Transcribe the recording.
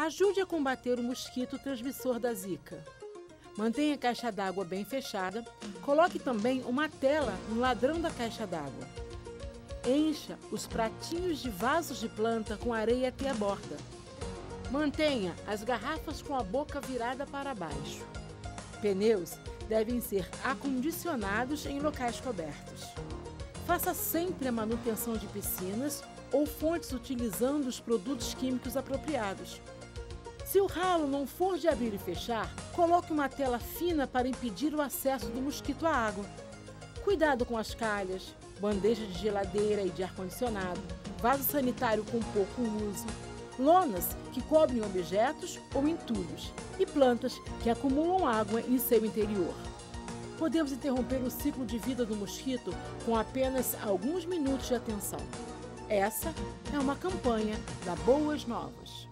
Ajude a combater o mosquito transmissor da Zika. Mantenha a caixa d'água bem fechada. Coloque também uma tela no ladrão da caixa d'água. Encha os pratinhos de vasos de planta com areia até a borda. Mantenha as garrafas com a boca virada para baixo. Pneus devem ser acondicionados em locais cobertos. Faça sempre a manutenção de piscinas ou fontes utilizando os produtos químicos apropriados. Se o ralo não for de abrir e fechar, coloque uma tela fina para impedir o acesso do mosquito à água. Cuidado com as calhas, bandeja de geladeira e de ar-condicionado, vaso sanitário com pouco uso, lonas que cobrem objetos ou entulhos e plantas que acumulam água em seu interior. Podemos interromper o ciclo de vida do mosquito com apenas alguns minutos de atenção. Essa é uma campanha da Boas Novas.